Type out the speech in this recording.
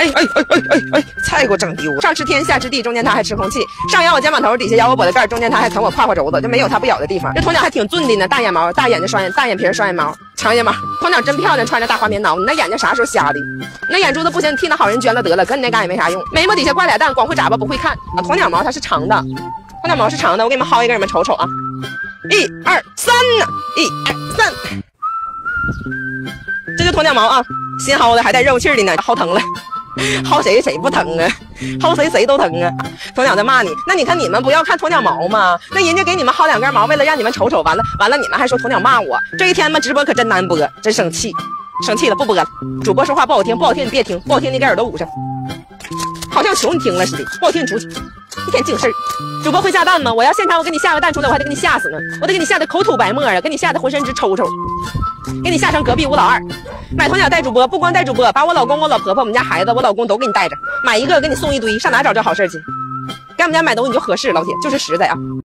哎哎哎哎哎哎，菜给我整丢了！上吃天，下吃地，中间它还吃空气。上咬我肩膀头，底下咬我脖子盖，中间它还啃我胯胯轴子，就没有它不咬的地方。这鸵鸟还挺俊的呢，大眼毛，大眼睛，双眼，大眼皮，双眼毛，长睫毛。鸵鸟真漂亮，穿着大花棉袄。你那眼睛啥时候瞎的？那眼珠子不行，你替那好人捐了得了，搁你那嘎也没啥用。眉毛底下挂俩蛋，光会眨巴不会看啊。鸵鸟毛它是长的，鸵鸟毛是长的，我给你们薅一根，你们瞅瞅啊。一二三呢，一二三，这就鸵鸟毛啊，新薅的还带肉气的呢，薅疼了，薅谁谁不疼啊？薅谁谁都疼啊！鸵鸟在骂你，那你看你们不要看鸵鸟毛吗？那人家给你们薅两根毛，为了让你们瞅瞅，完了完了，你们还说鸵鸟骂我，这一天嘛直播可真难播，真生气，生气了不播了。主播说话不好听，不好听你别听，不好听你给耳朵捂上，好像求你听了似的，不好听你出去。一天净事儿，主播会下蛋吗？我要现场我给你下个蛋出来，我还得给你吓死呢，我得给你吓得口吐白沫啊，给你吓得浑身直抽抽，给你吓成隔壁吴老二。买鸵鸟带主播，不光带主播，把我老公、我老婆婆、我们家孩子、我老公都给你带着，买一个给你送一堆，上哪找这好事去？给我们家买东西你就合适，老铁就是实在啊。